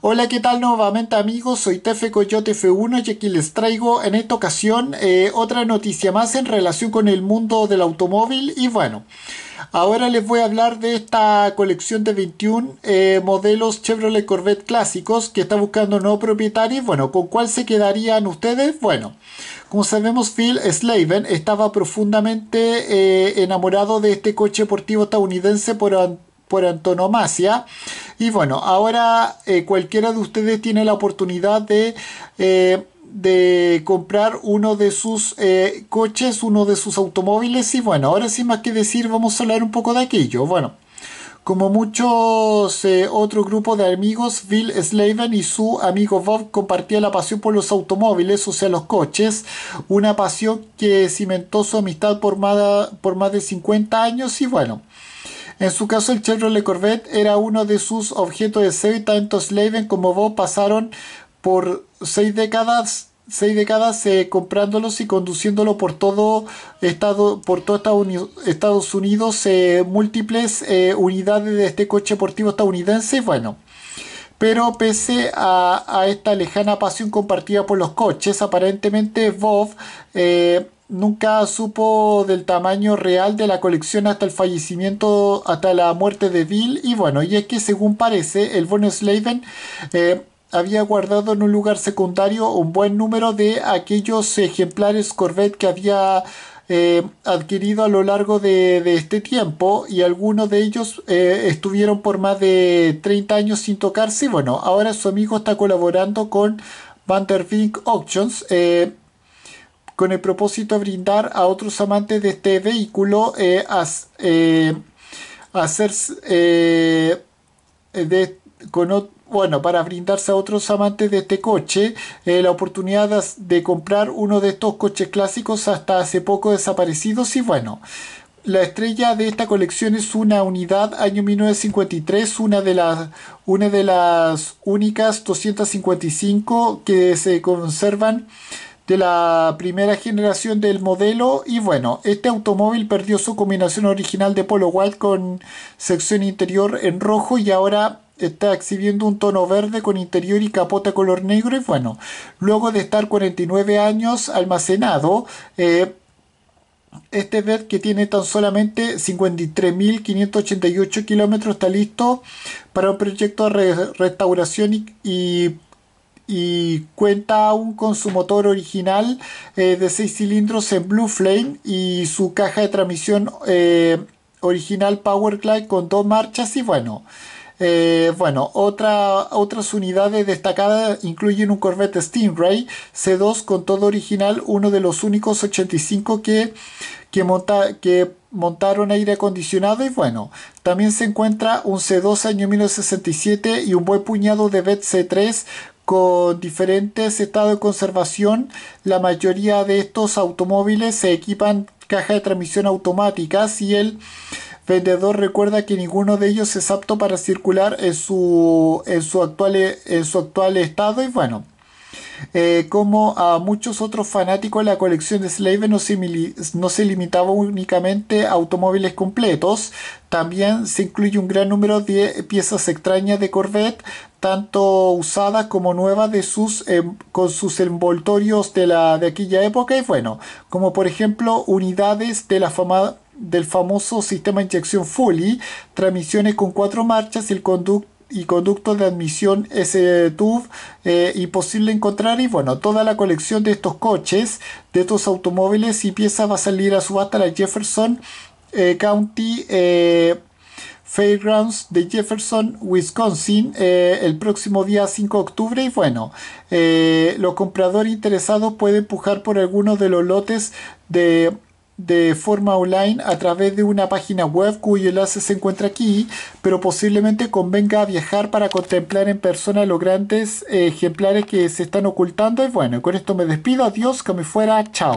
Hola, ¿qué tal nuevamente amigos? Soy Tefe Coyote F1 y aquí les traigo en esta ocasión eh, otra noticia más en relación con el mundo del automóvil y bueno, ahora les voy a hablar de esta colección de 21 eh, modelos Chevrolet Corvette clásicos que está buscando nuevo propietario bueno, ¿con cuál se quedarían ustedes? Bueno, como sabemos Phil Slaven estaba profundamente eh, enamorado de este coche deportivo estadounidense por por antonomasia. Y bueno, ahora eh, cualquiera de ustedes tiene la oportunidad de, eh, de comprar uno de sus eh, coches, uno de sus automóviles. Y bueno, ahora sin más que decir, vamos a hablar un poco de aquello. Bueno. Como muchos otros grupos de amigos, Bill Slaven y su amigo Bob compartían la pasión por los automóviles, o sea, los coches, una pasión que cimentó su amistad por más, por más de 50 años y bueno, en su caso, el Chevrolet Corvette era uno de sus objetos de deseo tanto Slaven como Bob pasaron por seis décadas seis décadas eh, comprándolos y conduciéndolo por todo por todo Estados Unidos eh, múltiples eh, unidades de este coche deportivo estadounidense bueno. Pero pese a, a, esta lejana pasión compartida por los coches aparentemente Bob nunca supo del tamaño real de la colección hasta el fallecimiento, hasta la muerte de Bill. Y bueno, y es que según parece, el Von Slaven eh, había guardado en un lugar secundario un buen número de aquellos ejemplares Corvette que había eh, adquirido a lo largo de, este tiempo y algunos de ellos eh, estuvieron por más de 30 años sin tocarse. Y bueno, ahora su amigo está colaborando con Vandervink Auctions con el propósito de brindar a otros amantes de este vehículo eh, eh, hacer eh, de, bueno, para brindarse a otros amantes de este coche la oportunidad de comprar uno de estos coches clásicos hasta hace poco desaparecidos y bueno, la estrella de esta colección es una unidad año 1953, una de las, una de las únicas 255 que se conservan de la primera generación del modelo y bueno, este automóvil perdió su combinación original de polo white con sección interior en rojo y ahora está exhibiendo un tono verde con interior y capota color negro y bueno, luego de estar 49 años almacenado, eh, este VET que tiene tan solamente 53.588 kilómetros está listo para un proyecto de restauración y cuenta aún con su motor original eh, de 6 cilindros en Blue Flame y su caja de transmisión eh, original Powerglide con dos marchas y bueno eh, bueno, otra, otras unidades destacadas incluyen un Corvette Stingray C2 con todo original, uno de los únicos 85 que, que, monta, que montaron aire acondicionado y bueno, también se encuentra un C2 año 1967 y un buen puñado de VET C3 con diferentes estados de conservación. La mayoría de estos automóviles se equipan caja de transmisión automáticas y el vendedor recuerda que ninguno de ellos es apto para circular en su, en su, actual, en su actual estado y bueno. Eh, como a muchos otros fanáticos, la colección de Slave no se, limitaba únicamente a automóviles completos, también se incluye un gran número de piezas extrañas de Corvette, tanto usadas como nuevas de sus, em, con sus envoltorios de, la, de aquella época, y bueno, como por ejemplo unidades del famoso sistema de inyección Fully, transmisiones con cuatro marchas y el conducto y conductos de admisión S-Tube eh, imposible encontrar y bueno, toda la colección de estos coches, de estos automóviles y piezas va a salir a subasta la Jefferson eh, County eh, Fairgrounds de Jefferson, Wisconsin, el próximo día 5 de octubre. Y bueno, los compradores interesados pueden empujar por algunos de los lotes de de forma online a través de una página web cuyo enlace se encuentra aquí, pero posiblemente convenga viajar para contemplar en persona los grandes ejemplares que se están ocultando. Y bueno, con esto me despido, adiós, que me fuera, chao.